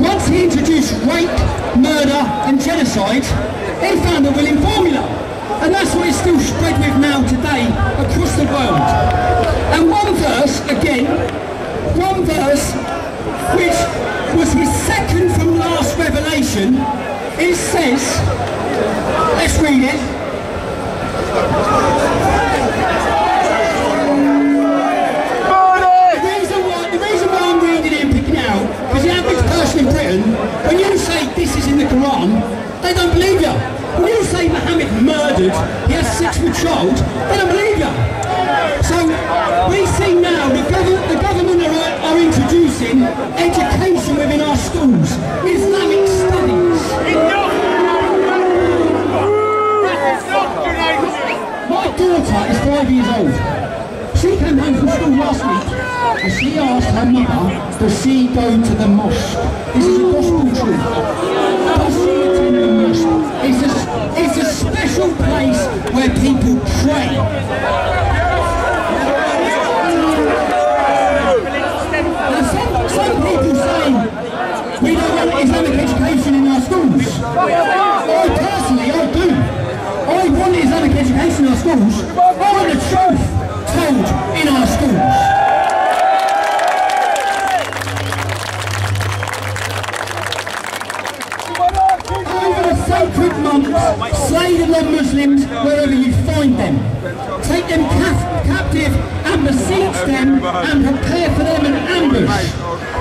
Once he introduced rape, murder and genocide, he found a willing formula. And that's what it's still spread with now today across the world. And one verse, again, one verse, which was his second from last revelation, it says, let's read it. The reason why, the reason why I'm reading it and picking it out, because the average person in Britain, when you say this is in the Quran, they don't believe you. When you say Mohammed murdered, he has sex with child, don't believe you. So we see now the, gov- the government are, are introducing education within our schools, Islamic studies. My daughter is five years old. She came home from school last week and she asked her mother, does she go to the mosque? This is a gospel truth. Does she attend the mosque? Special place where people pray. Some people say we don't want Islamic education in our schools. I personally, I do. I want Islamic education in our schools. Slay the non-Muslims wherever you find them. Take them cap- captive and besiege them and prepare for them an ambush.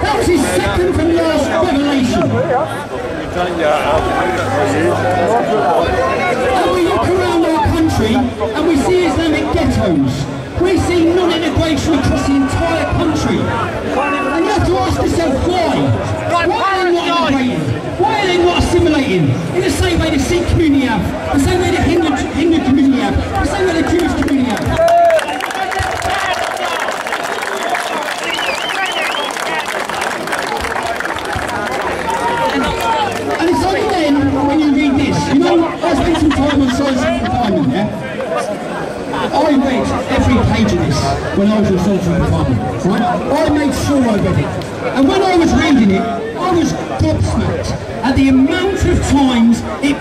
That was his second from last revelation. And we look around our country and we see Islamic ghettos. We see non-integration across the entire country. And you have to ask yourself why. Why are they not integrating? Why are they not assimilating? In the same way the Sikh community have, the same way the Hindu, Hindu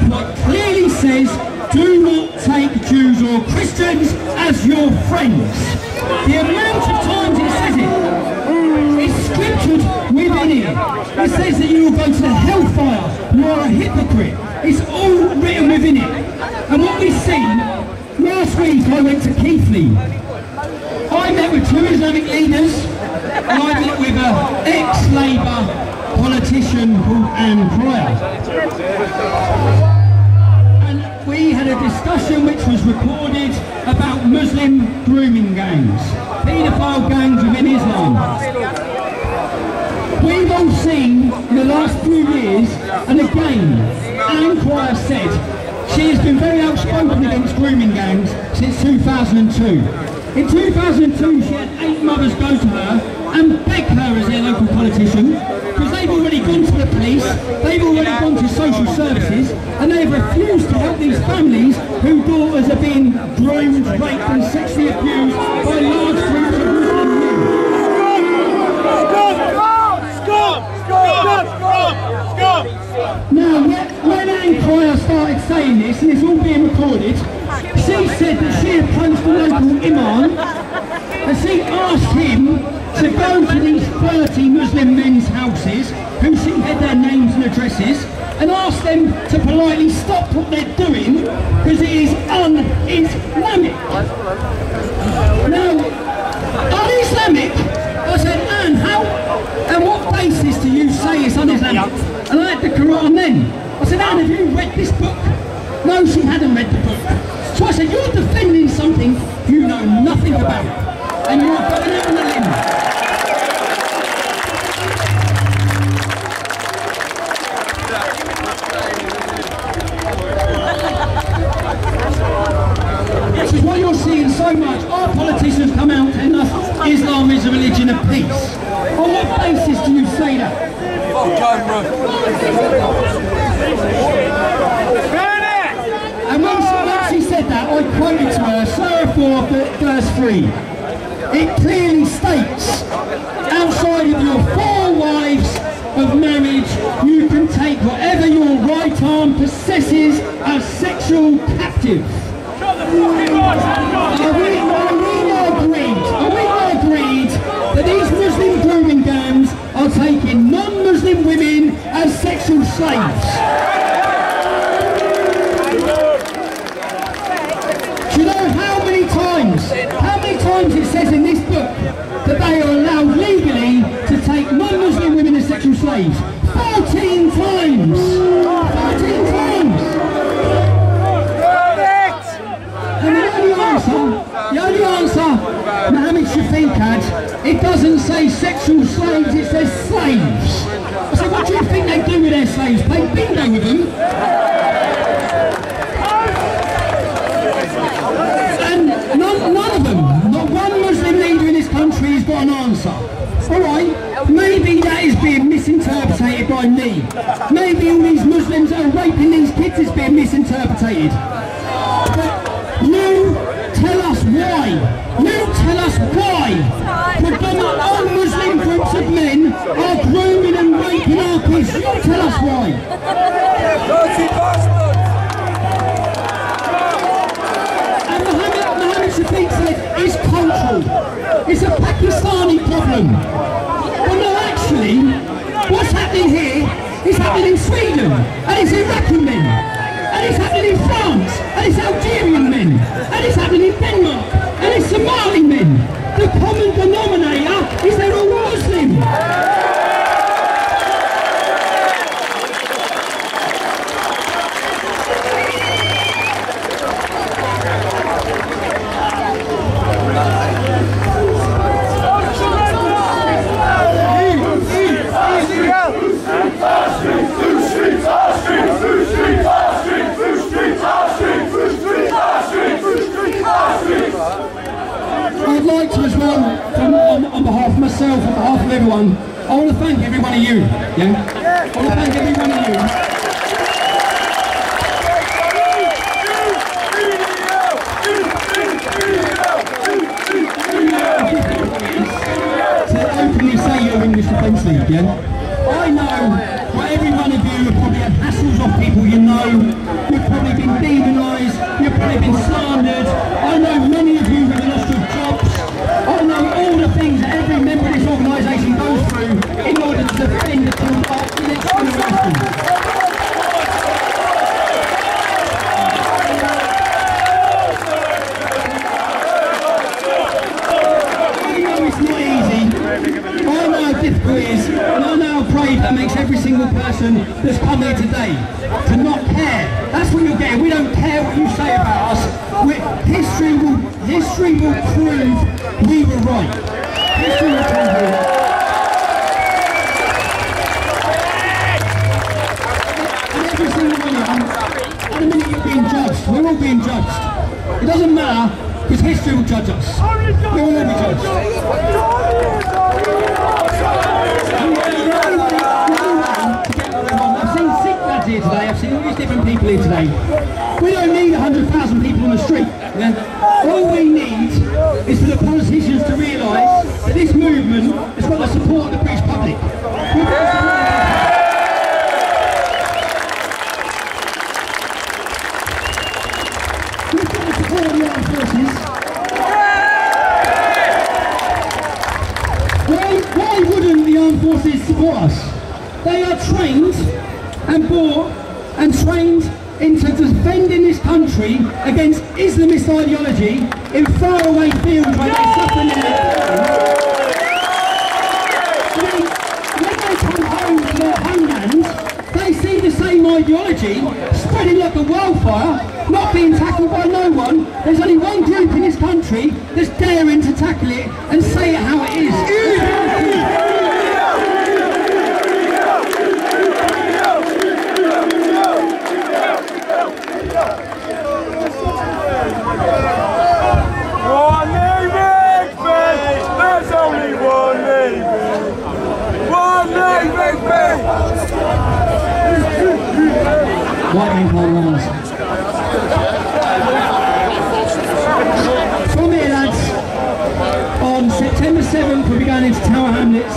But clearly says, do not take Jews or Christians as your friends. The amount of times it says it is scriptured within it. It says that you will go to the hellfire, you are a hypocrite. It's all written within it. And what we've seen, last week I went to Keighley. I met with two Islamic leaders, and I met with an ex-Labour politician called Anne Cryer. We had a discussion which was recorded about Muslim grooming gangs, paedophile gangs within Islam. We've all seen in the last few years, and again, Anne Cryer said she has been very outspoken against grooming gangs since 2002. In 2002, she had eight mothers go to her and beg her as their local politician, because they've already gone to the police, they've already gone to social services, and they've refused these families whose daughters are being groomed, raped and sexually abused by large groups of Muslim men. Now, when, Anne Cryer started saying this, and it's all being recorded, she said that she approached the local imam and she asked him to go to these 30 Muslim men's houses, who she had their names and addresses, and ask them to politely stop what they're doing because it is un-Islamic. Now, un-Islamic? I said, Anne, how, and what basis do you say it's un-Islamic? And I had the Quran then. I said, Anne, have you read this book? No, she hadn't read the book. So I said, you're defending something you know nothing about. And you're going so much. Our politicians come out telling us Islam is a religion of peace. On what basis do you say that? And when she said that, I quoted to her Surah 4, verse 3. It clearly states, outside of your four wives of marriage, you can take whatever your right arm possesses as sexual captive. Taking non-Muslim grooming gangs are taking numerous women as sexual slaves? Sexual slaves, it says slaves. I said, what do you think they do with their slaves? Play bingo with them? And none, none of them, not one Muslim leader in this country has got an answer. Alright, maybe that is being misinterpreted by me. Maybe all these Muslims that are raping these kids is being misinterpreted. But you tell us why. You tell us why. Predominant all Muslim groups as well, from, on, on behalf of myself, on behalf of everyone, I want to thank every one of you. Yeah? I want to thank every one of you. to openly say you're English Defence League, yeah? I know that every one of you have probably had hassles off people you know, to not care. That's what you're getting. We don't care what you say about us. we history will history will prove we were right. History will prove we were right. At the minute you're being judged, we're all being judged. It doesn't matter because history will judge us. We will all be judged. Different people here today. We don't need 100,000 people on the street. yeah? All we need is for the politicians to realise that this movement has got the support of the British public. We've support- the armed forces. Why, why wouldn't the armed forces support us? They are trained and bought and trained into defending this country against Islamist ideology in faraway fields where they're suffering in it. When they come home to their homelands, they see the same ideology spreading like a wildfire, not being tackled by no one. There's only one group in this country that's daring to tackle it and say it how it is. From here lads, on September 7th we'll be going into Tower Hamlets.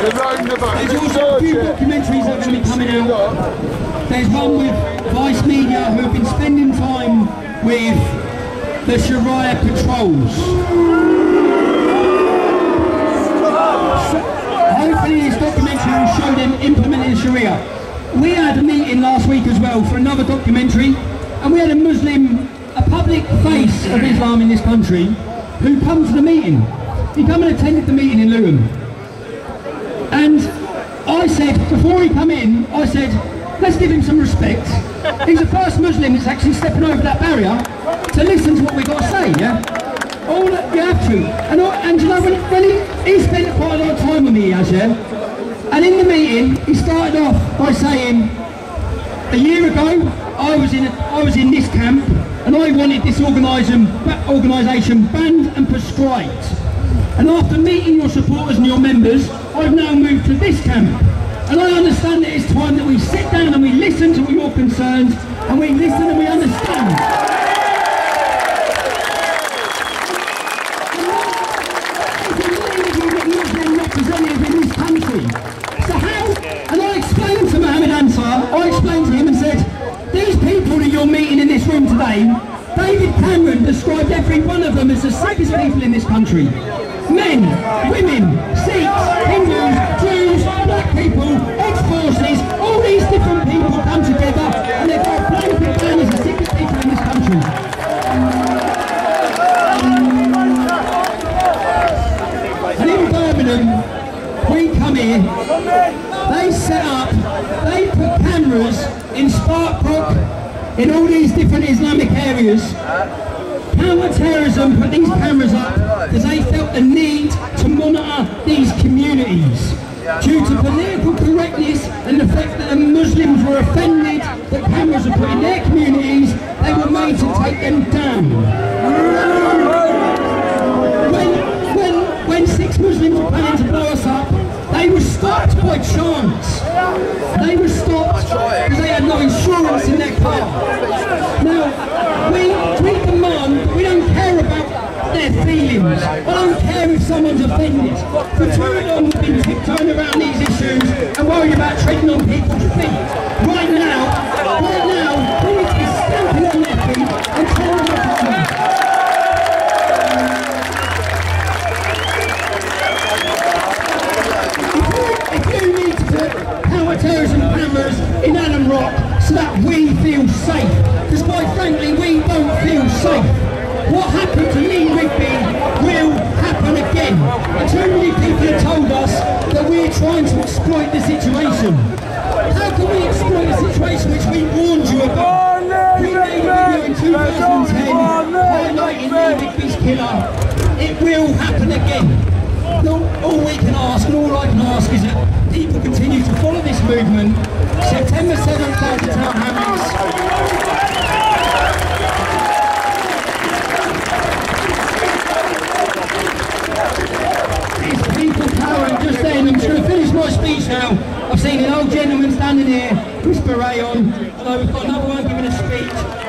There's also a few documentaries actually coming out. There's one with Vice Media who have been spending time with the Sharia patrols. Hopefully this documentary will show them implementing Sharia. We had a meeting last week as well for another documentary and we had a Muslim, a public face of Islam in this country who come to the meeting. He come and attended the meeting in Luton. And I said, before he come in, I said, let's give him some respect. He's the first Muslim that's actually stepping over that barrier to listen to what we've got to say, yeah? All that you have to. And, I, and you know, when, when he, he spent quite a lot of time with me, has, yeah? And in the meeting, he started off by saying, a year ago, I was in, a, I was in this camp, and I wanted this organisation banned and prescribed. And after meeting your supporters and your members, I've now moved to this camp. And I understand that it's time that we sit down and we listen to your concerns, and we listen and we understand. So how, and I explained to Mohammed Ansar, I explained to him and said, these people that you're meeting in this room today, David Cameron described every one of them as the sickest people in this country. Men, women, Islamic areas. Counter-terrorism put these cameras up because they felt the need to monitor these communities. Due to political correctness and the fact that the Muslims were offended that cameras were put in their offended. For too long we've been tiptoeing around these issues and worried about treading on people's feet. Right now, right now, we need to be stamping on their feet and telling them. If you need to put counter-terrorism cameras in Alum Rock so that we feel safe, because quite frankly we don't feel safe. What happened to Lee Rigby will happen again. And too many people have told us that we're trying to exploit the situation. How can we exploit a situation which we warned you about? We made a video in 2010 highlighting Rigby's killer. It will happen again. All, all we can ask and all I can ask is that people continue to follow this movement. September 7th down to Tower Hamlets. It's people power and just then I'm just going to finish my speech now. I've seen an old gentleman standing here, Chris Beret on, although we've got another one giving a speech.